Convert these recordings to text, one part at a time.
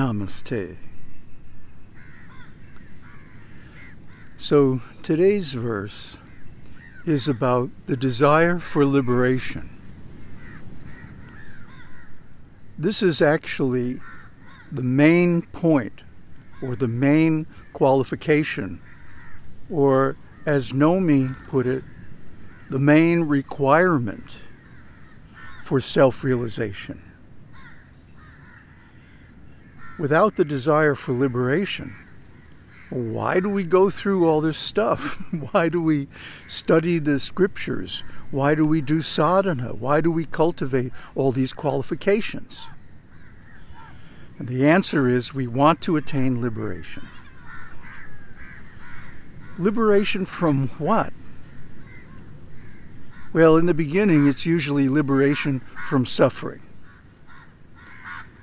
Namaste. So today's verse is about the desire for liberation. This is actually the main point or the main qualification, or as Nomi put it, the main requirement for self realization. Without the desire for liberation, why do we go through all this stuff? Why do we study the scriptures? Why do we do sadhana? Why do we cultivate all these qualifications? And the answer is we want to attain liberation. Liberation from what? Well, in the beginning, it's usually liberation from suffering.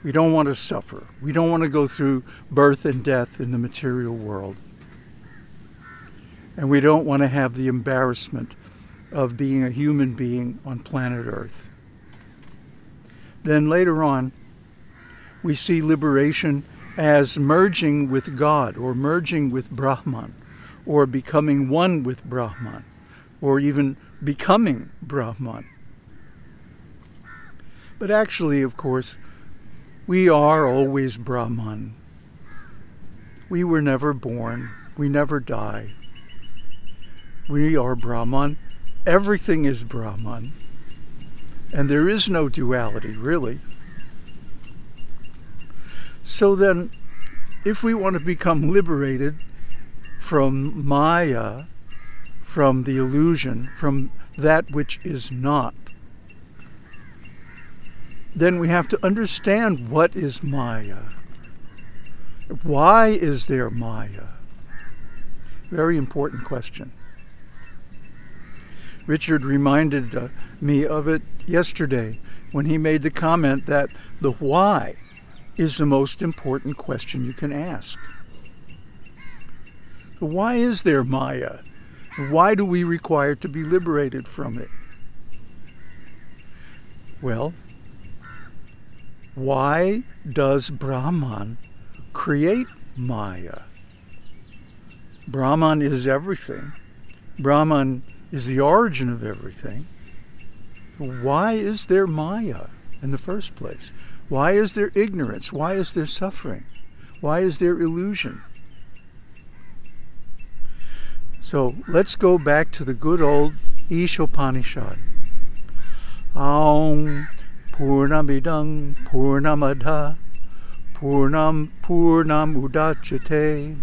We don't want to suffer. We don't want to go through birth and death in the material world. And we don't want to have the embarrassment of being a human being on planet Earth. Then later on, we see liberation as merging with God or merging with Brahman or becoming one with Brahman or even becoming Brahman. But actually, of course, we are always Brahman. We were never born, we never die. We are Brahman. Everything is Brahman. And there is no duality, really. So then, if we want to become liberated from Maya, from the illusion, from that which is not, then we have to understand what is Maya. Why is there Maya? Very important question. Richard reminded uh, me of it yesterday when he made the comment that the why is the most important question you can ask. Why is there Maya? Why do we require to be liberated from it? Well, why does Brahman create Maya? Brahman is everything. Brahman is the origin of everything. Why is there Maya in the first place? Why is there ignorance? Why is there suffering? Why is there illusion? So let's go back to the good old Ishopanishad. Aum Purnamidang Purnamadha Purnam Purnam Udachate.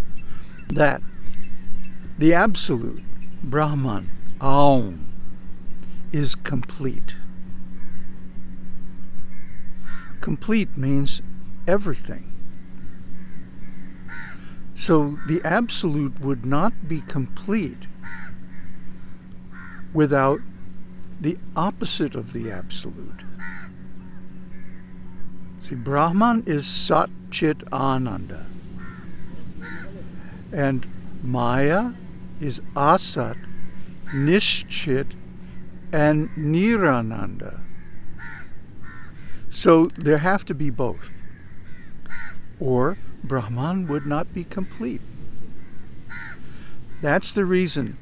That the absolute Brahman, Aum, is complete. Complete means everything. So the absolute would not be complete without the opposite of the absolute. See, Brahman is Sat Chit Ananda. And Maya is Asat, Nishchit, and Nirananda. So there have to be both. Or Brahman would not be complete. That's the reason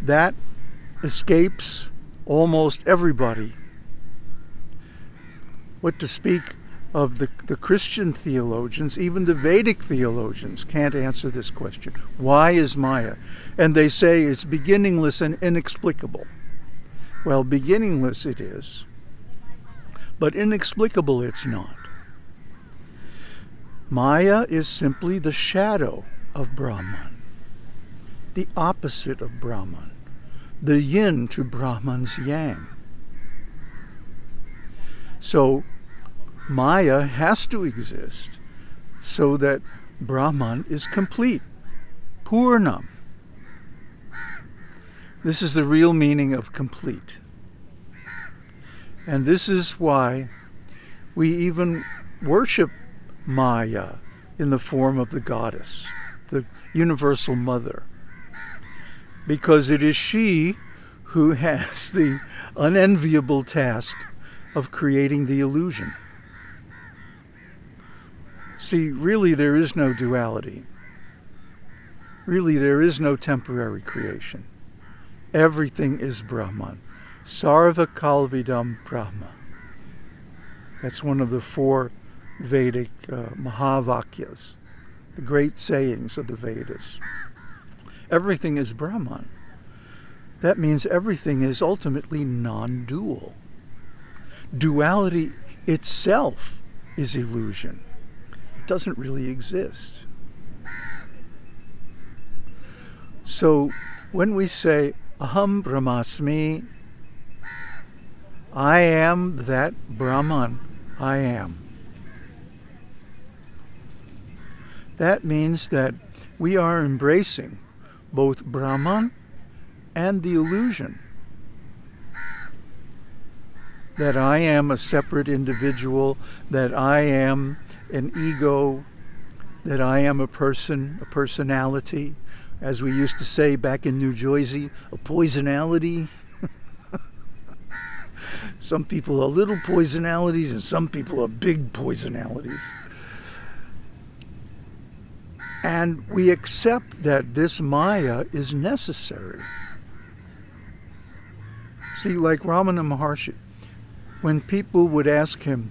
that escapes almost everybody. What to speak of the, the Christian theologians, even the Vedic theologians can't answer this question. Why is Maya? And they say it's beginningless and inexplicable. Well, beginningless it is but inexplicable it's not. Maya is simply the shadow of Brahman, the opposite of Brahman, the yin to Brahman's yang. So Maya has to exist so that Brahman is complete, Purnam. This is the real meaning of complete. And this is why we even worship Maya in the form of the goddess, the universal mother, because it is she who has the unenviable task of creating the illusion. See, really, there is no duality. Really, there is no temporary creation. Everything is Brahman. Sarva Khalvidam Brahma. That's one of the four Vedic uh, Mahavakyas, the great sayings of the Vedas. Everything is Brahman. That means everything is ultimately non dual. Duality itself is illusion, doesn't really exist. So when we say Aham Brahmasmi, I am that Brahman, I am. That means that we are embracing both Brahman and the illusion that I am a separate individual, that I am an ego, that I am a person, a personality, as we used to say back in New Jersey, a poisonality. some people are little poisonalities and some people are big poisonalities. And we accept that this Maya is necessary. See, like Ramana Maharshi, when people would ask him,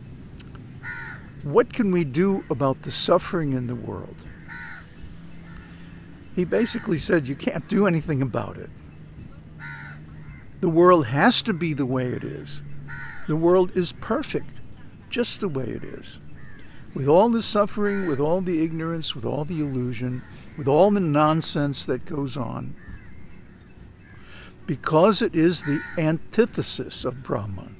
What can we do about the suffering in the world? He basically said, You can't do anything about it. The world has to be the way it is. The world is perfect, just the way it is. With all the suffering, with all the ignorance, with all the illusion, with all the nonsense that goes on, because it is the antithesis of Brahman.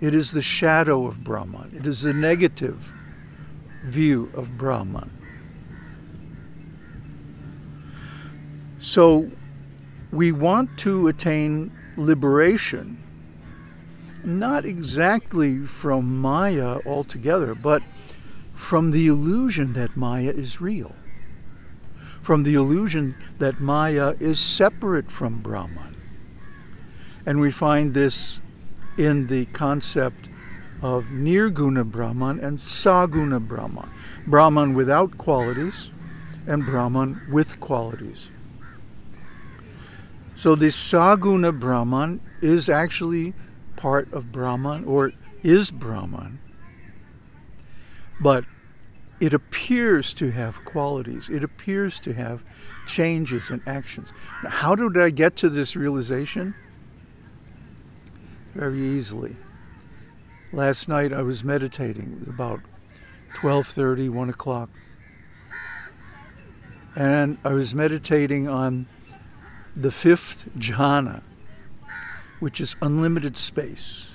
It is the shadow of Brahman. It is the negative view of Brahman. So we want to attain liberation, not exactly from Maya altogether, but from the illusion that Maya is real from the illusion that Maya is separate from Brahman. And we find this in the concept of Nirguna Brahman and Saguna Brahman. Brahman without qualities and Brahman with qualities. So the Saguna Brahman is actually part of Brahman or is Brahman. But it appears to have qualities. It appears to have changes and actions. Now, how did I get to this realization? Very easily. Last night I was meditating. About 12:30, 1 o'clock, and I was meditating on the fifth jhana, which is unlimited space.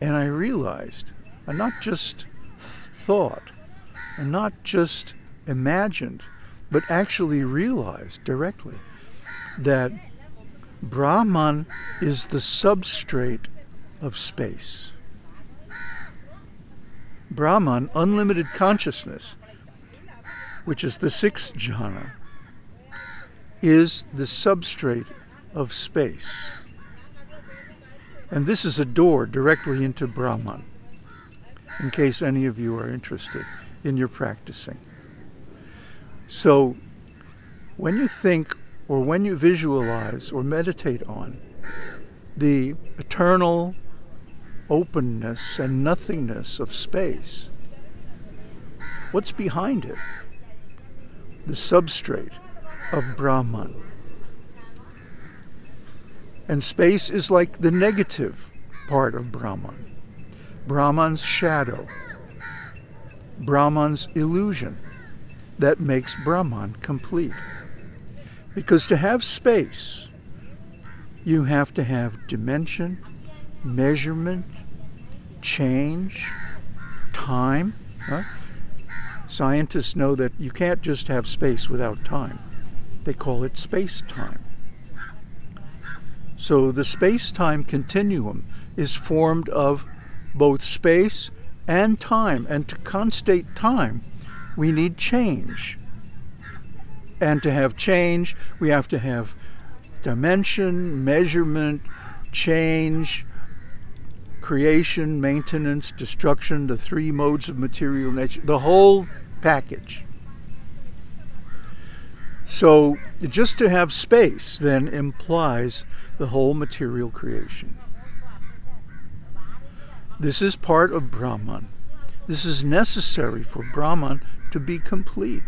And I realized, and not just thought, and not just imagined, but actually realized directly that Brahman is the substrate of space. Brahman, unlimited consciousness, which is the sixth jhana, is the substrate of space. And this is a door directly into Brahman in case any of you are interested in your practicing. So, when you think or when you visualize or meditate on the eternal openness and nothingness of space, what's behind it? The substrate of Brahman. And space is like the negative part of Brahman. Brahman's shadow, Brahman's illusion that makes Brahman complete. Because to have space, you have to have dimension, measurement, change, time. Huh? Scientists know that you can't just have space without time. They call it space time. So the space time continuum is formed of both space and time. And to constate time, we need change. And to have change, we have to have dimension, measurement, change, creation, maintenance, destruction, the three modes of material nature, the whole package. So just to have space then implies the whole material creation. This is part of Brahman. This is necessary for Brahman to be complete.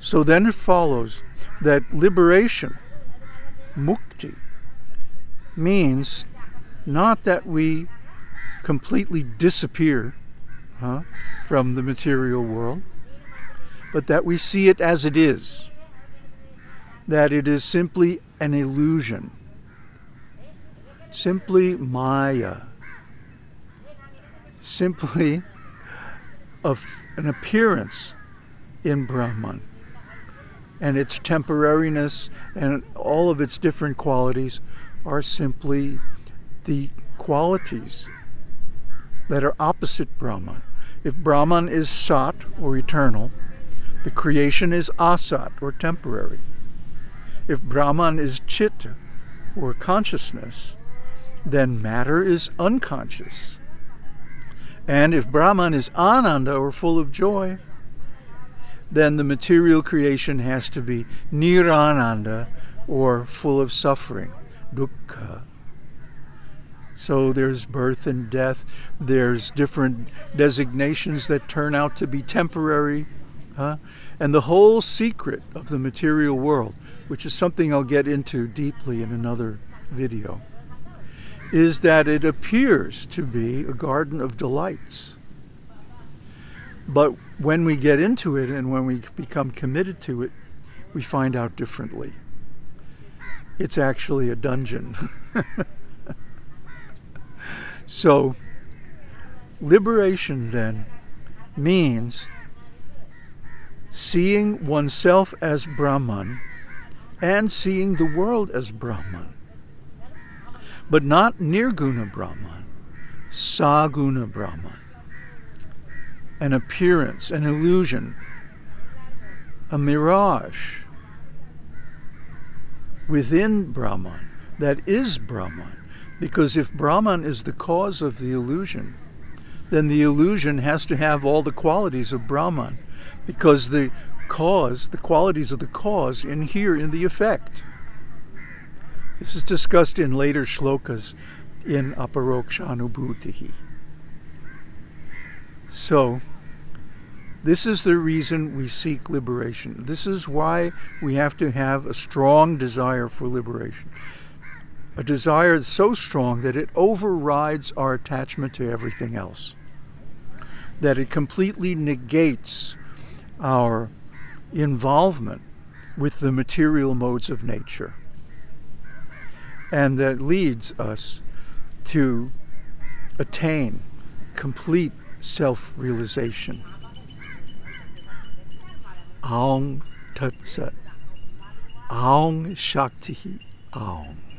So then it follows that liberation, mukti, means not that we completely disappear huh, from the material world, but that we see it as it is, that it is simply an illusion, simply Maya, simply of an appearance in Brahman and its temporariness and all of its different qualities are simply the qualities that are opposite Brahman. If Brahman is Sat or eternal, the creation is Asat or temporary. If Brahman is Chitta or consciousness, then matter is unconscious. And if Brahman is Ananda or full of joy, then the material creation has to be Nirananda or full of suffering, dukkha. So there's birth and death, there's different designations that turn out to be temporary. Huh? And the whole secret of the material world, which is something I'll get into deeply in another video, is that it appears to be a garden of delights. But when we get into it and when we become committed to it, we find out differently. It's actually a dungeon. so, liberation then means seeing oneself as Brahman and seeing the world as Brahman. But not Nirguna Brahman, Saguna Brahman. An appearance, an illusion, a mirage within Brahman that is Brahman. Because if Brahman is the cause of the illusion, then the illusion has to have all the qualities of Brahman because the cause, the qualities of the cause, inhere in the effect. This is discussed in later shlokas in Aparokshanubhuti. So, this is the reason we seek liberation. This is why we have to have a strong desire for liberation. A desire so strong that it overrides our attachment to everything else. That it completely negates our involvement with the material modes of nature. And that leads us to attain complete self realization. Aung Tat Sat. Aung Shakti Aung.